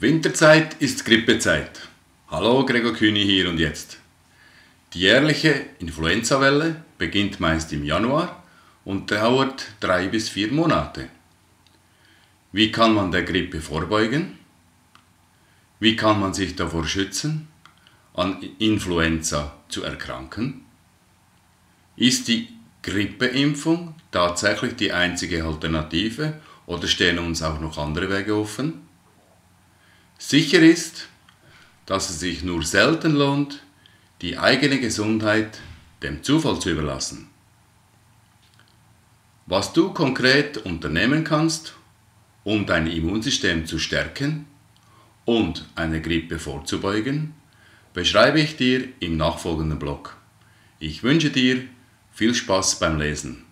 Winterzeit ist Grippezeit. Hallo, Gregor Kühni hier und jetzt. Die jährliche Influenzawelle beginnt meist im Januar und dauert drei bis vier Monate. Wie kann man der Grippe vorbeugen? Wie kann man sich davor schützen, an Influenza zu erkranken? Ist die Grippeimpfung tatsächlich die einzige Alternative oder stehen uns auch noch andere Wege offen? Sicher ist, dass es sich nur selten lohnt, die eigene Gesundheit dem Zufall zu überlassen. Was du konkret unternehmen kannst, um dein Immunsystem zu stärken und eine Grippe vorzubeugen, beschreibe ich dir im nachfolgenden Blog. Ich wünsche dir viel Spaß beim Lesen.